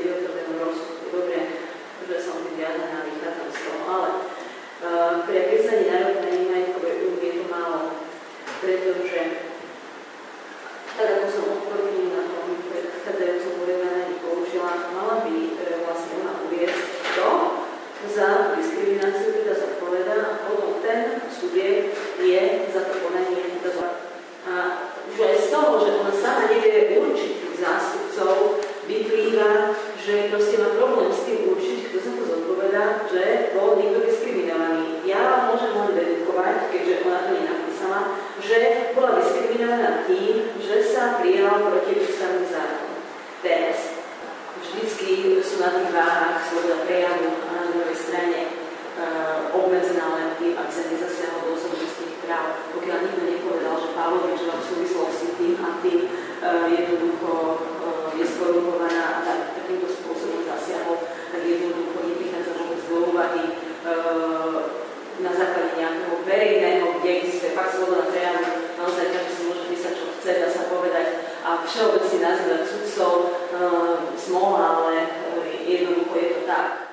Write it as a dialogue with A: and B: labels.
A: vyhotovenom rozsudku. Dobre, že som tým viazaná, vychádzam z újmy je na tom použila, mala by e, vlastne to, za diskrimináciu teda zodpoveda a subjekt je za to konanie teda A aj z toho, že ona sama nevie určiť tým určiť, kto sa to zodpoveda, že bol niekto diskriminovaný. Ja vám môžem len dedukovať, keďže ona to nenapísala, že bola diskriminovaná tým, že sa prijala proti ústavný zákon. Teraz vždycky sú na tých váhach sloboda prejavu a na druhej strane uh, obmedzená len tým, ak sa nezasiahol do osobnostných práv. Pokiaľ nikto nepovedal, že Pavlovič v súvislosti tým a tým uh, jednoducho uh, je skorumpovaná a tak, takýmto spôsobom zasiahol, tak jednoducho neprichádza vôbec do úvahy uh, na základe nejakého verejného, kde existuje fakt sloboda prejavu, naozaj každý si môže písať, čo chce, dá sa povedať a všeobecne nazývať sudcov uh, smola, ale uh, jednoducho je to tak.